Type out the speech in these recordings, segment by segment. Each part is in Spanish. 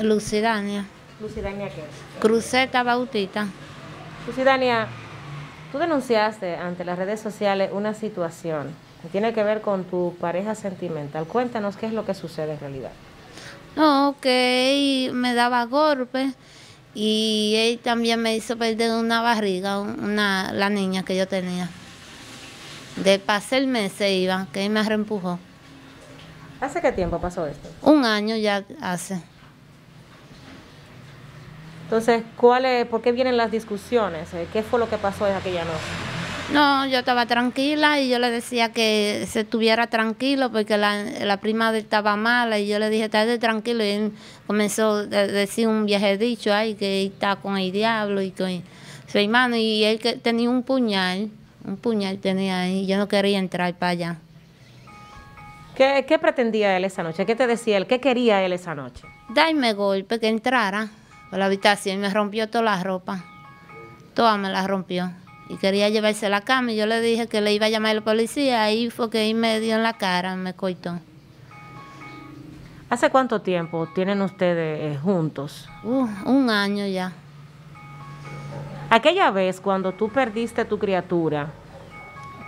Lucidania. Lucidania qué? Cruceta Bautista. Lucidania, tú denunciaste ante las redes sociales una situación que tiene que ver con tu pareja sentimental. Cuéntanos qué es lo que sucede en realidad. No, que él me daba golpes y él también me hizo perder una barriga, una, la niña que yo tenía. De pasé el mes se iba, que él me reempujó. ¿Hace qué tiempo pasó esto? Un año ya hace. Entonces, ¿cuál es, ¿por qué vienen las discusiones? Eh, ¿Qué fue lo que pasó en aquella noche? No, yo estaba tranquila y yo le decía que se estuviera tranquilo porque la, la prima de él estaba mala y yo le dije, estate tranquilo. Y él comenzó a decir un viaje dicho, ay, que está con el diablo y con su hermano. Y él que tenía un puñal, un puñal tenía ahí, y yo no quería entrar para allá. ¿Qué, ¿Qué pretendía él esa noche? ¿Qué te decía él? ¿Qué quería él esa noche? Dame golpe, que entrara a la habitación y me rompió toda la ropa. Toda me la rompió. Y quería llevarse la cama y yo le dije que le iba a llamar a la policía. Ahí fue que él me dio en la cara, me coitó. ¿Hace cuánto tiempo tienen ustedes eh, juntos? Uh, un año ya. Aquella vez cuando tú perdiste tu criatura,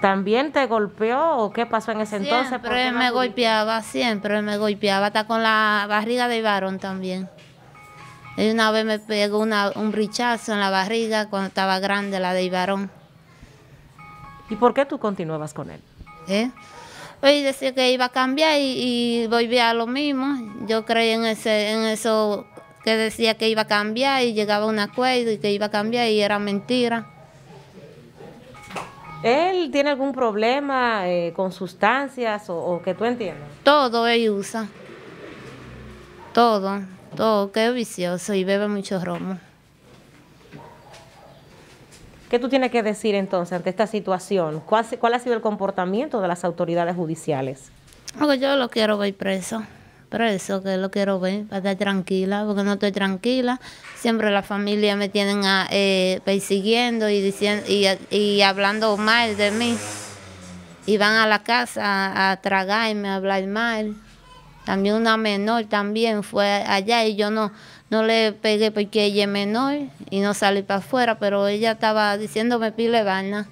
¿también te golpeó o qué pasó en ese entonces? ¿Por Siempre qué no me golpeaba, siempre me golpeaba, hasta con la barriga de varón también. Y una vez me pegó una, un brichazo en la barriga cuando estaba grande, la de varón. ¿Y por qué tú continuabas con él? ¿eh? Oye, decía que iba a cambiar y, y volvía a lo mismo. Yo creí en, ese, en eso que decía que iba a cambiar y llegaba a un acuerdo y que iba a cambiar y era mentira. ¿Él tiene algún problema eh, con sustancias o, o que tú entiendas? Todo él usa. Todo, todo, que es vicioso y bebe mucho romo. ¿Qué tú tienes que decir entonces ante esta situación? ¿Cuál, cuál ha sido el comportamiento de las autoridades judiciales? Porque yo lo quiero ver preso. Preso, que lo quiero ver, para estar tranquila, porque no estoy tranquila. Siempre la familia me tienen a, eh, persiguiendo y, diciendo, y, y hablando mal de mí. Y van a la casa a, a tragarme, a hablar mal. También una menor también fue allá y yo no, no le pegué porque ella es menor y no salí para afuera, pero ella estaba diciéndome pile vaina,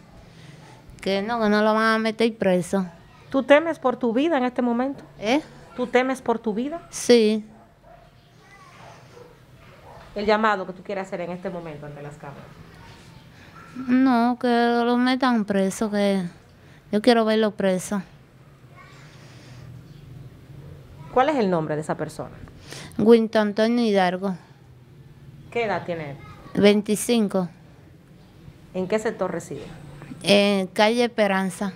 que no, que no lo van a meter preso. ¿Tú temes por tu vida en este momento? ¿Eh? ¿Tú temes por tu vida? Sí. El llamado que tú quieres hacer en este momento ante las cámaras. No, que lo metan preso, que yo quiero verlo preso. ¿Cuál es el nombre de esa persona? Winton Antonio Hidalgo, ¿Qué edad tiene él? 25, ¿En qué sector reside? en calle Esperanza.